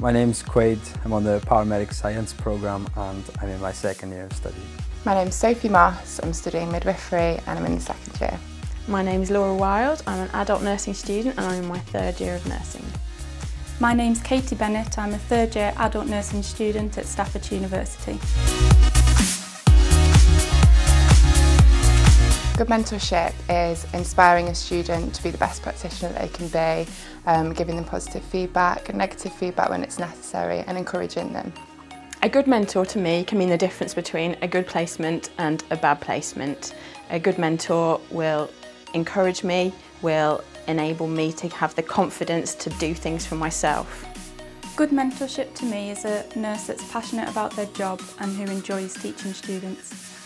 My name's Quaid, I'm on the Paramedic Science programme and I'm in my second year of study. My name's Sophie Moss, I'm studying midwifery and I'm in the second year. My name is Laura Wild, I'm an adult nursing student and I'm in my third year of nursing. My name's Katie Bennett, I'm a third year adult nursing student at Stafford University. Good mentorship is inspiring a student to be the best practitioner they can be, um, giving them positive feedback and negative feedback when it's necessary and encouraging them. A good mentor to me can mean the difference between a good placement and a bad placement. A good mentor will encourage me, will enable me to have the confidence to do things for myself. Good mentorship to me is a nurse that's passionate about their job and who enjoys teaching students.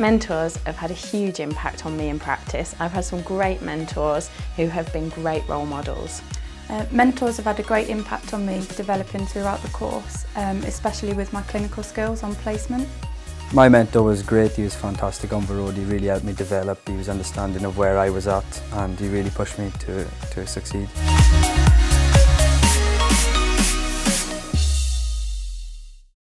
Mentors have had a huge impact on me in practice. I've had some great mentors who have been great role models. Uh, mentors have had a great impact on me developing throughout the course, um, especially with my clinical skills on placement. My mentor was great, he was fantastic on the road, he really helped me develop, he was understanding of where I was at and he really pushed me to, to succeed.